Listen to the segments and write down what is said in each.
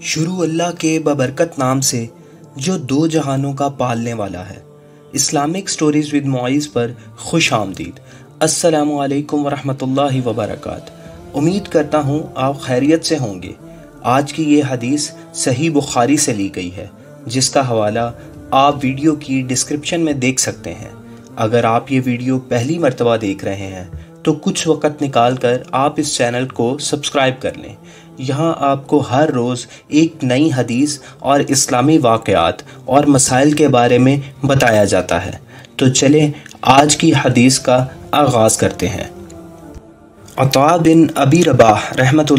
शुरू अल्लाह के बबरकत नाम से, जो दो जहानों का पालने वाला है। इस्लामिक स्टोरीज़ विद मुआज़ पर खुश आमदीद। असलकम वरहमल वबरक उम्मीद करता हूँ आप खैरियत से होंगे। आज की ये हदीस सही बुखारी से ली गई है, जिसका हवाला आप वीडियो की डिस्क्रिप्शन में देख सकते हैं। अगर आप ये वीडियो पहली मरतबा देख रहे हैं तो कुछ वक़्त निकाल कर आप इस चैनल को सब्सक्राइब कर लें। यहाँ आपको हर रोज़ एक नई हदीस और इस्लामी वाक़ात और मसाइल के बारे में बताया जाता है। तो चलें आज की हदीस का आगाज़ करते हैं। अता बिन अबी रबाह रहमत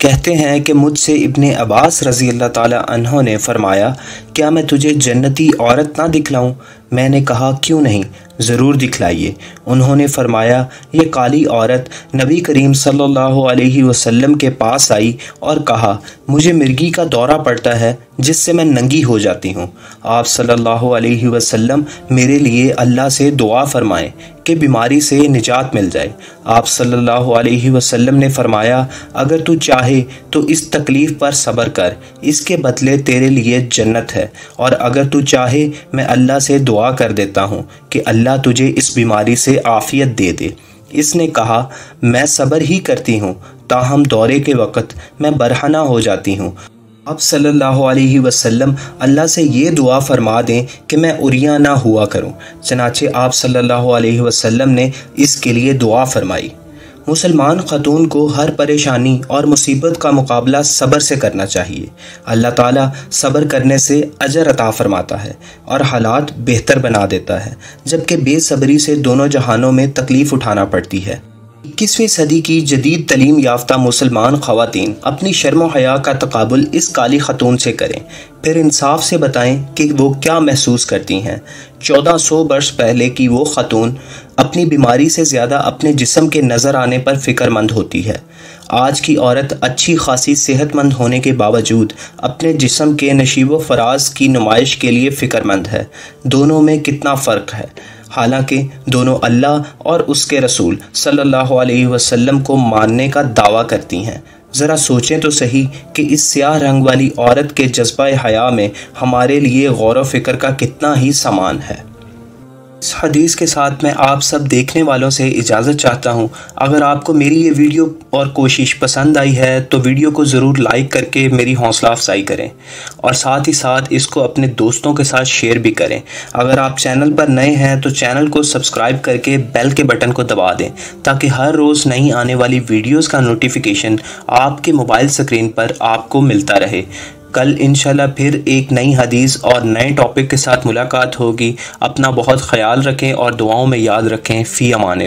कहते हैं कि मुझसे इब्ने अब्बास रज़ी अल्लाह ताला ने फरमाया, क्या मैं तुझे जन्नती औरत ना दिखलाऊं? मैंने कहा, क्यों नहीं? ज़रूर दिखलाइए। उन्होंने फरमाया, ये काली औरत नबी करीम सल्लल्लाहु अलैहि वसल्लम के पास आई और कहा, मुझे मिर्गी का दौरा पड़ता है जिससे मैं नंगी हो जाती हूँ। आप सल्लल्लाहु अलैहि वसल्लम मेरे लिए अल्लाह से दुआ फरमाएँ कि बीमारी से निजात मिल जाए। आप सल्लल्लाहु अलैहि वसल्लम ने फरमाया, अगर तू चाहे तो इस तकलीफ़ पर सब्र कर। इसके बदले तेरे लिए जन्नत है। और अगर तू चाहे, मैं अल्लाह से दुआ कर देता हूँ कि अल्लाह तुझे इस बीमारी से आफ़ियत दे दे। इसने कहा, मैं सब्र ही करती हूँ। ताहम दौरे के वक़्त मैं बरहना हो जाती हूँ। आप सल्लल्लाहु अलैहि वसल्लम अल्लाह से ये दुआ फरमा दें कि मैं उरिया ना हुआ करूँ। चनाचे आप सल्लल्लाहु अलैहि वसल्लम ने इसके लिए दुआ फरमाई। मुसलमान ख़तून को हर परेशानी और मुसीबत का मुकाबला सब्र से करना चाहिए। अल्लाह ताला सब्र करने से अजर अता फरमाता है और हालात बेहतर बना देता है, जबकि बेसब्री से दोनों जहानों में तकलीफ़ उठाना पड़ती है। इक्कीसवीं सदी की जदीद तलीम याफ्ता मुसलमान खातन अपनी शर्म हया का तकबुल इस काली खतून से करें। फिर इंसाफ से बताएँ कि वो क्या महसूस करती हैं। चौदह सौ वर्ष पहले की वो खतून अपनी बीमारी से ज़्यादा अपने जिसम के नज़र आने पर फ़िक्रमंद होती है। आज की औरत अच्छी खासी सेहतमंद होने के बावजूद अपने जिसम के नशीब फराज की नुमाइश के लिए फ़िक्रमंद है। दोनों में कितना फ़र्क है? हालाँकि दोनों अल्लाह और उसके रसूल सल्लल्लाहु अलैहि वसल्लम को मानने का दावा करती हैं। ज़रा सोचें तो सही कि इस स्याह रंग वाली औरत के जज्बा हया में हमारे लिए गौर फ़िक्र का कितना ही समान है। इस हदीस के साथ मैं आप सब देखने वालों से इजाज़त चाहता हूँ। अगर आपको मेरी ये वीडियो और कोशिश पसंद आई है तो वीडियो को ज़रूर लाइक करके मेरी हौसला अफजाई करें और साथ ही साथ इसको अपने दोस्तों के साथ शेयर भी करें। अगर आप चैनल पर नए हैं तो चैनल को सब्सक्राइब करके बेल के बटन को दबा दें, ताकि हर रोज़ नई आने वाली वीडियोज़ का नोटिफिकेशन आपके मोबाइल स्क्रीन पर आपको मिलता रहे। कल इंशाल्लाह फिर एक नई हदीस और नए टॉपिक के साथ मुलाकात होगी। अपना बहुत ख्याल रखें और दुआओं में याद रखें, फ़ी अमान